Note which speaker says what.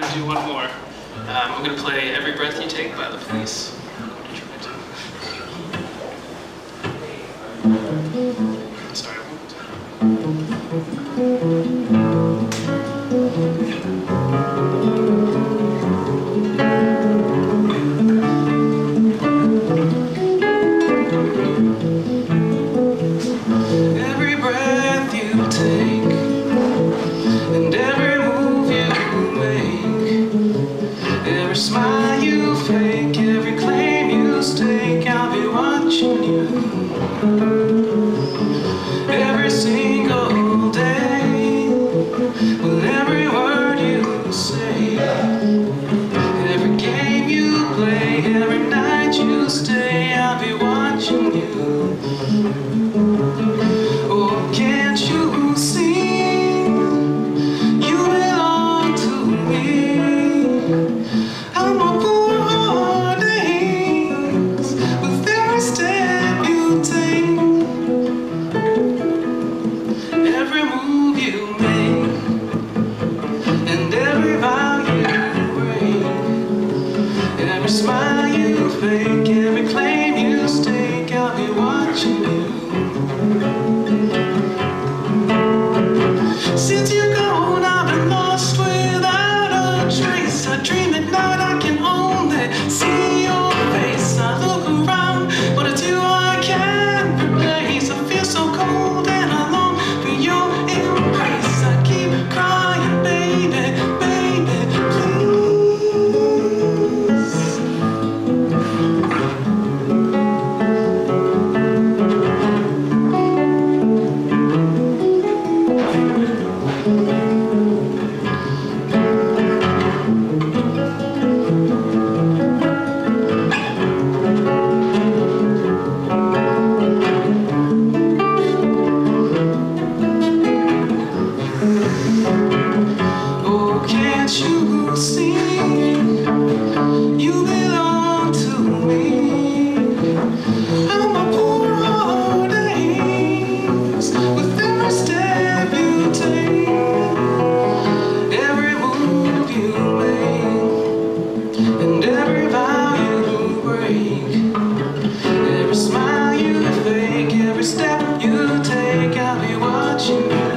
Speaker 1: I'm gonna do one more. Um, I'm gonna play Every Breath You Take by the police. every claim you stake, I'll be watching you every single day. With every word you say, every game you play, every night you stay, I'll be watching you. watching